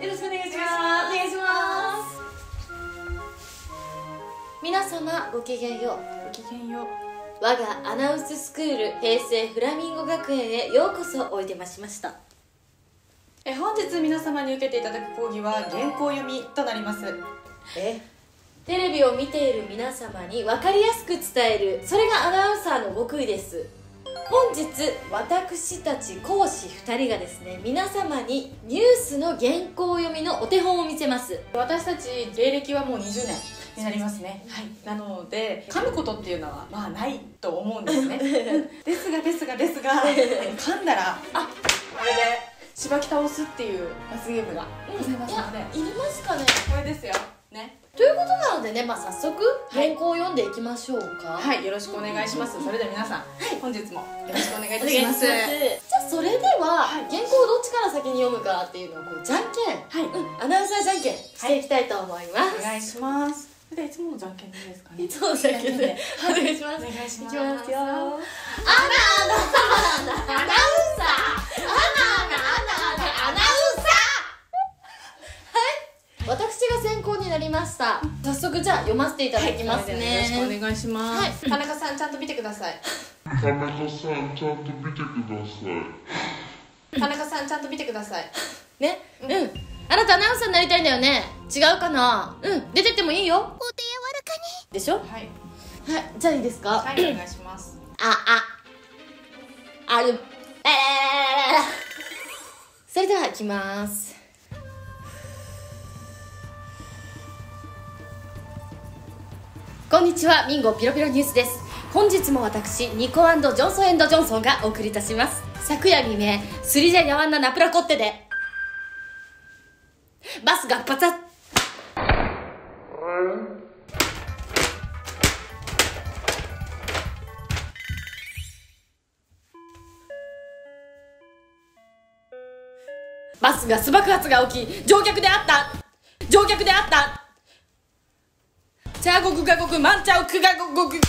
よろしくお願いします。お願いします皆様ごきげんよう。ごきげんよう。我がアナウンススクール平成フラミンゴ学園へようこそおいでましました。え本日皆様に受けていただく講義は原稿読みとなります。え？テレビを見ている皆様に分かりやすく伝える。それがアナウンサーの極意です本日私たち講師2人がですね皆様にニュースの原稿読みのお手本を見せます。私たち芸歴はもう20年になりますね。はい。なので噛むことっていうのはまあないと思うんですね。ですがですがですが噛んだらあこれでしばき倒すっていう罰ゲームがございますので、いりますかね。これですよね。ということなのでね、まあ、早速原稿を読んでいきましょうか。はいよろしくお願いします。それでは皆さん、本日もよろしくお願いいたします。す。じゃあそれでは、原稿をどっちから先に読むかっていうのをこうじゃんけん、はい。うんアナウンサーじゃんけんしていきたいと思います、お願いします。ではいつものじゃんけんでいいですかねいつものじゃんけんで。お願いします。お願いします。いきますよ。アナアナアナアナアナウンサーアナ私が先行になりました。早速じゃあ読ませていただきますね、よろしくお願いします、はい田中さんちゃんと見てください。田中さんちゃんと見てください。田中さんちゃんと見てください。ねうん。あなたアナウンサーになりたいんだよね。違うかな？うん。出てってもいいよ。お手柔らかに。でしょ？ははいいじゃあいいですか、はいお願いします。ああ。ある。えー。それではいきますこんにちはミンゴピロピロニュースです。本日も私ニコジョンソンジョンソンがお送りいたします。昨夜未明スリジャヤワンナナプラコッテでバスがパツッ。バスガス爆発が起き乗客であった。乗客であった。チャーゴクガゴクマンチャウクガゴゴク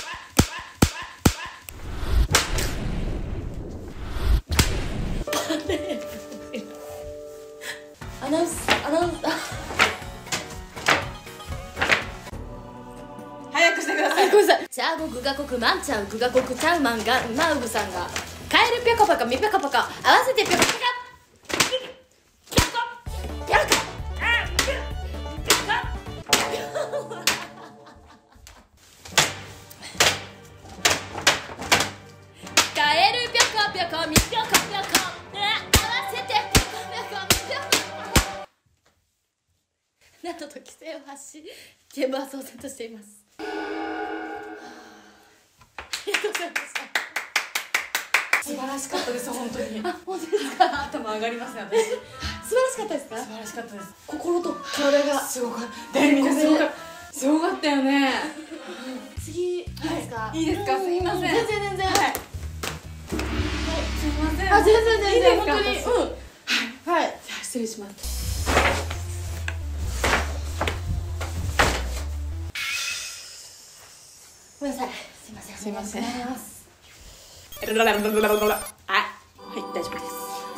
アナウンスアナウンス早くしてくださいごめんなさいチャーゴグガコクマンチャウグガコクチャウマンがマウグさんがカエルピョコパカミピョコパカ合わせてピョコパカなどと規制を発し現場は騒然としています。ありがとうございました素晴らしかったです本当に。あ本当ですか？頭上がりますね私。素晴らしかったですか？素晴らしかったです。心と体がす。ごかったでみんなすごかった。すごかった。よね次いいですか、はい。いいですか？うんすいません全然全然、はいすいません。あ全然全然いいですか本当に。私うん。はい。じゃあ失礼します。ごめんなさい。すいません。すいません。あはい大丈夫です。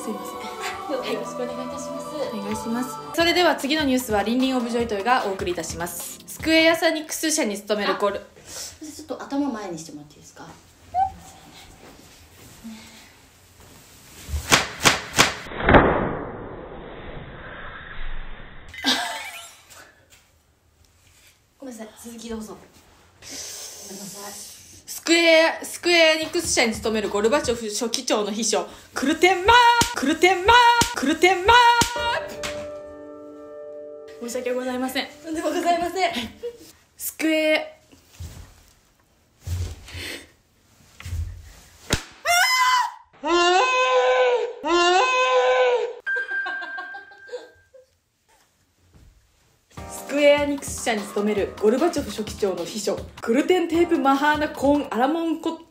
すいません。よろしくお願いいたします、お願いします。それでは次のニュースはインリンオブジョイトイがお送りいたします。スクエアサニックス社に勤めるゴル。ちょっと頭前にしてもらっていいですか？めんなさい。続きどうぞ。ごめんなさい。スクエアスクエアニックス社に勤めるゴルバチョフ書記長の秘書。クルテンマーク！ルテンマーク！ルテンマー申し訳ございません。とんでもございません。スクエスクエアニクス社に勤めるゴルバチョフ書記長の秘書クルテンテープマハーナコーンアラモンコ。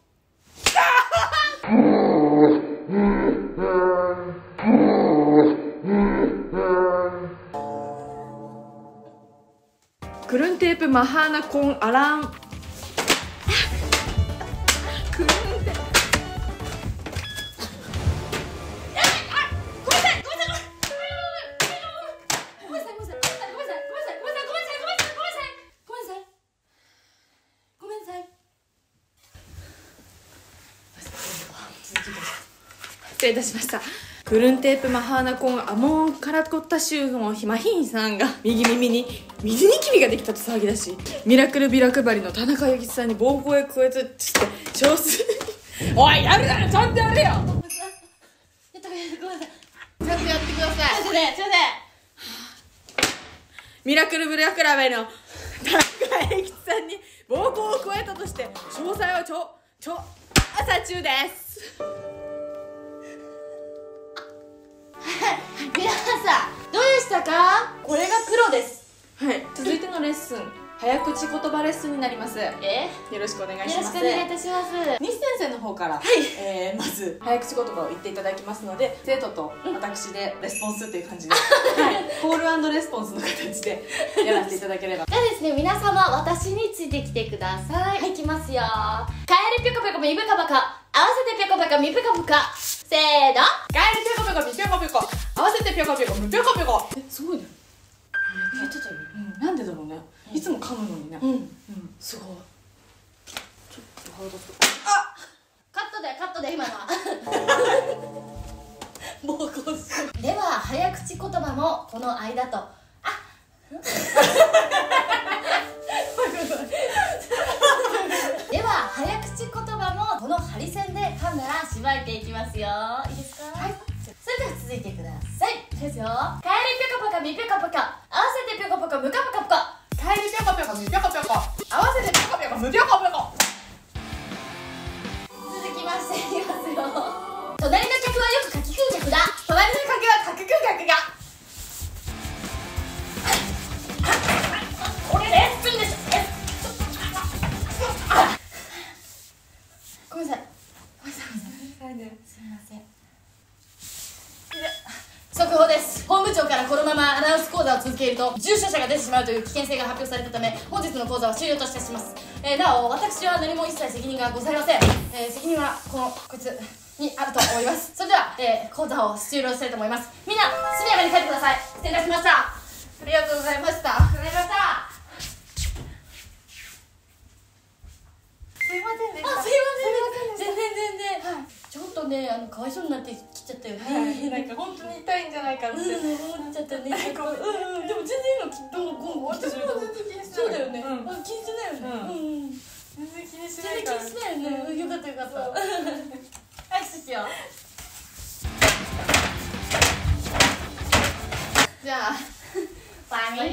クルンテープマハーナコーンアラン。失礼いたしました。クルンテープマハーナコンアモンカラコッタ州のヒマヒンさんが右耳に水ニキビができたと騒ぎ出しミラクルビラ配りの田中幸さんに暴行へ加えつして少数おいやるならちゃんとやれよ。やってください。ごめんなさいちゃんとやってください。すいませんすいまミラクルブラクラベの田中永吉さんに暴行を加えたとして詳細はちょちょ朝中です。皆さんどうでしたか？これがプロです。はい。続いてのレッスン早口言葉レッスンになります。よえろしくお願いしよろますしくお願いいたします。西先生の方から、えーまず早口言葉を言っていただきますので生徒と私でレスポンスという感じで、はい、コールレスポンスの形でやらせていただければ。じゃあですね皆様私についてきてください、い、きますよ。カエルぴょこぴょこみぷかぷか合わせてぴょこぴょこみぷかぷかせーの。ガエルピョコピョコミピョコピョコ合わせてピョコピョコムピョコピョコえすごいね、言ってたようん、なんでだろうねいつも噛むのにね。うん。うん。すごい。ちょっとハードスカットだよカットだよ今のは。暴行すでは早口言葉もこの間と。あ！では早口言葉もこのハリセンで噛んだらしばいていきますよ。いいですか？はい。それでは続いてください。いきますよ。カエルぴょこぴょこみぴょこぴょこ。合わせてぴょこぴょこむかぷかぷかカすみません。速報です。本部長からこのままアナウンス講座を続けると重症者が出てしまうという危険性が発表されたため本日の講座は終了としてします、えーなお私は何も一切責任がございません、えー責任はこのこいつにあると思います。それでは、えー講座を終了したいと思います。みんな速やかに帰ってください。失礼いたしました。ありがとうございました。ありがとうございました。すいませんでした。あすいません全然全然、ちょっとねあのかわいそうになってきちゃったよね、はいなんか本当に痛いんじゃないかって、うん、思っちゃったね。うんうん、でも全然いいの、きっと、ゴンゴンってすると思う。そうだよね。うんあ気にしてないよね。うんうんうん。全然気にしな全然気いからにしてないよね。うんよかったよかった。はい、しよう。じゃあ バイバイ。